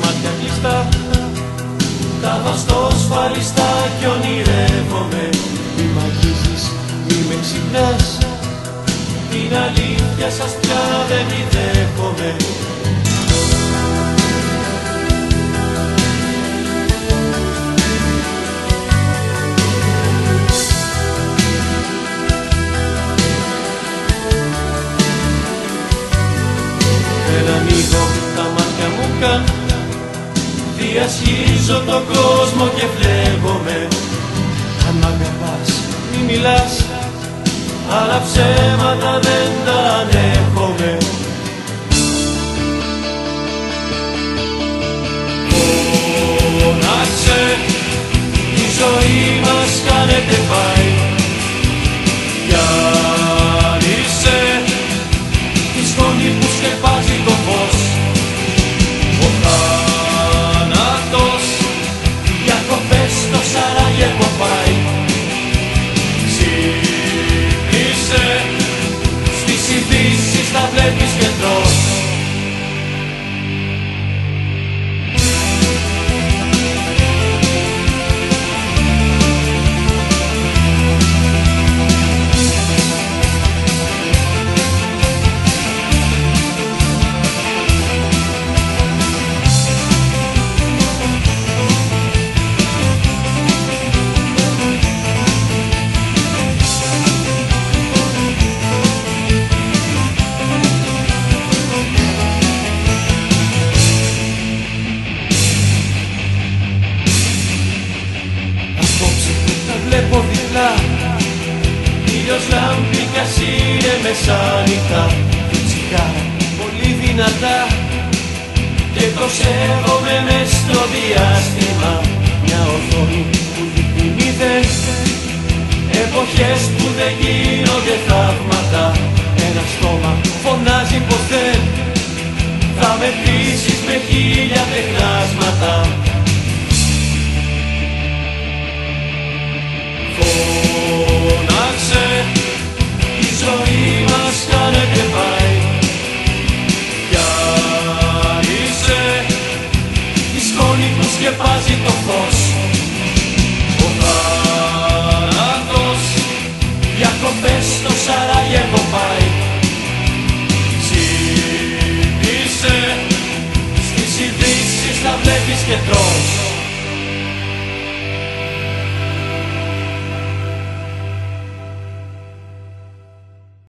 μάτια κλειστά. Τα βαστώ σφαλιστά κι ονειρεύομαι. Μη μ' αγγίζεις, μη με ξυπνάς. Την αλήθεια σας πια δεν τη δέχομαι. Δεν ανοίγω τα μάτια μου καν Διασχίζω τον κόσμο και βλέπομαι. Αν μ' αγαπάς μη μιλάς. Άλλα ψέματα δεν τα ανέχομαι τα βλέπω διπλά Ήλιος λάμπει κι ας είναι μεσάνυχτα Τσιγάρα πολύ δυνατά. Και το σέβομαι μες στο διάστημα. Μια οθόνη που δείχνει μηδέν. Εποχές που que